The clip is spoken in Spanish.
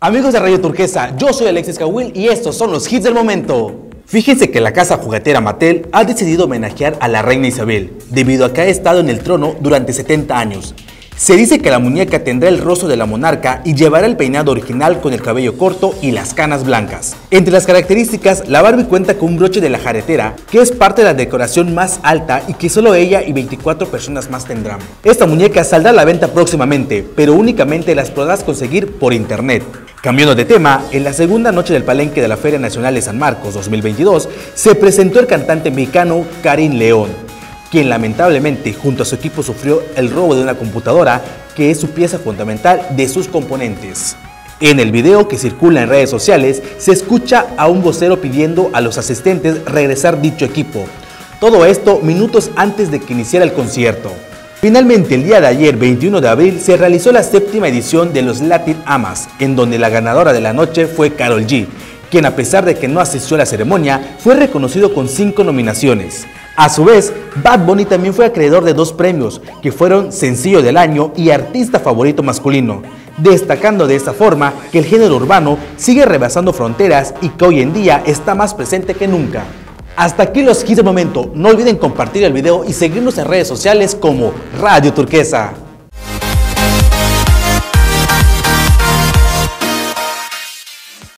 Amigos de Radio Turquesa, yo soy Alexis Cahuil y estos son los hits del momento. Fíjense que la casa juguetera Mattel ha decidido homenajear a la reina Isabel, debido a que ha estado en el trono durante 70 años. Se dice que la muñeca tendrá el rostro de la monarca y llevará el peinado original con el cabello corto y las canas blancas. Entre las características, la Barbie cuenta con un broche de la jaretera, que es parte de la decoración más alta y que solo ella y 24 personas más tendrán. Esta muñeca saldrá a la venta próximamente, pero únicamente las podrás conseguir por internet. Cambiando de tema, en la segunda noche del palenque de la Feria Nacional de San Marcos 2022, se presentó el cantante mexicano Karim León, quien lamentablemente junto a su equipo sufrió el robo de una computadora que es su pieza fundamental de sus componentes. En el video que circula en redes sociales se escucha a un vocero pidiendo a los asistentes regresar dicho equipo. Todo esto minutos antes de que iniciara el concierto. Finalmente, el día de ayer, 21 de abril, se realizó la séptima edición de los Latin Amas, en donde la ganadora de la noche fue Carol G, quien a pesar de que no asistió a la ceremonia, fue reconocido con cinco nominaciones. A su vez, Bad Bunny también fue acreedor de dos premios, que fueron Sencillo del Año y Artista Favorito Masculino, destacando de esta forma que el género urbano sigue rebasando fronteras y que hoy en día está más presente que nunca. Hasta aquí los 15 de momento. No olviden compartir el video y seguirnos en redes sociales como Radio Turquesa.